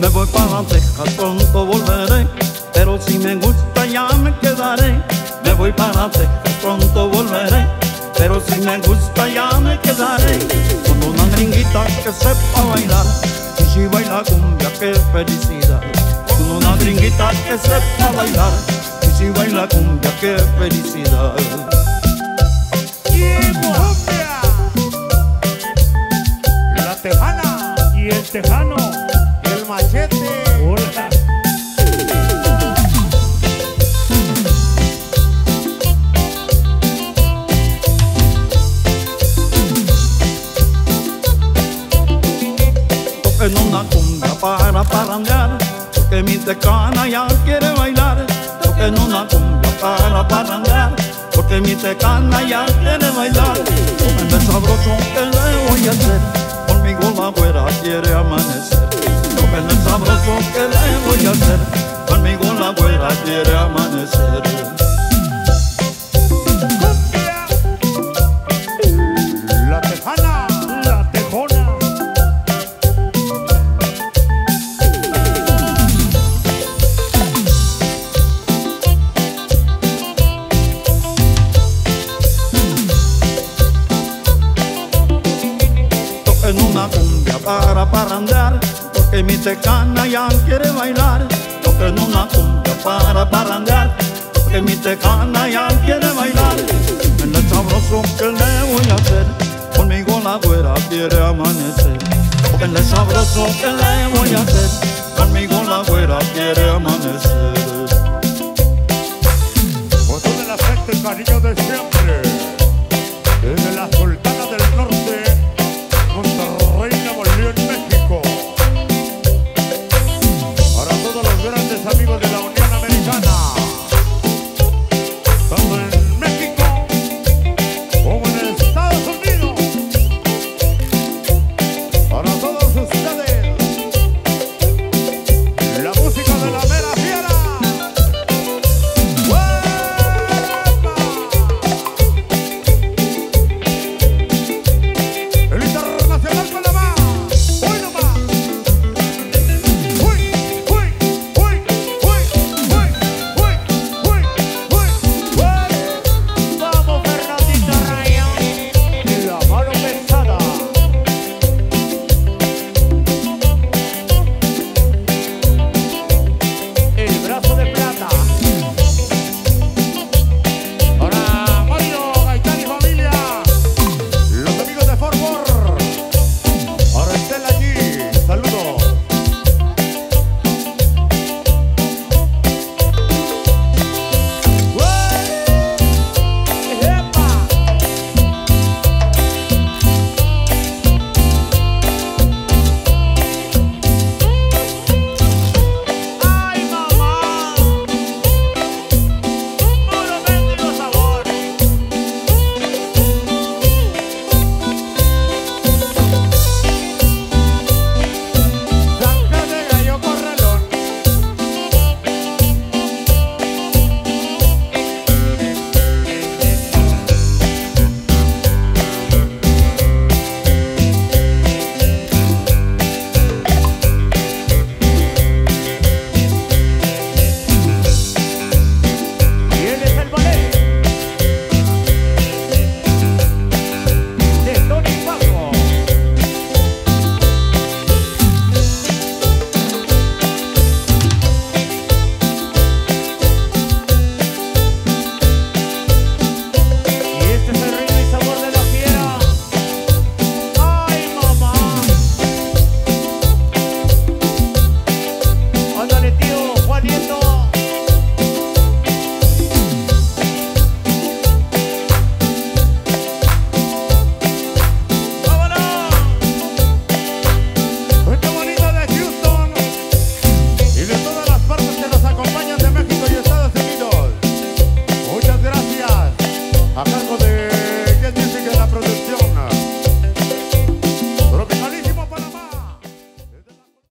Me voy para Texas, pronto volveré, pero si me gusta ya me quedaré. Me voy para Texas, pronto volveré, pero si me gusta ya me quedaré. Con una gringuita que sepa bailar, y si baila cumbia qué felicidad. Con una gringuita que sepa bailar, y si baila cumbia qué felicidad. La tejana Y el tejano. El machete. Hola. en una cumbia para parrandear, porque mi tecana ya quiere bailar. Toque en una cumbia para parrandear, porque mi tecana ya quiere bailar. Tómeme sabroso, ¿qué le voy a hacer? Conmigo la güera quiere amanecer. Conmigo la güera quiere amanecer. La tejana. La tejona. en una cumbia para parrandear, porque mi tecana ya quiere bailar. Toque en una cumbia para parrandear, porque mi tecana ya quiere bailar. En el sabroso que le voy a hacer, conmigo la güera quiere amanecer. En el sabroso que le voy a hacer, conmigo la güera quiere amanecer. Con todo el afecto y cariño de siempre.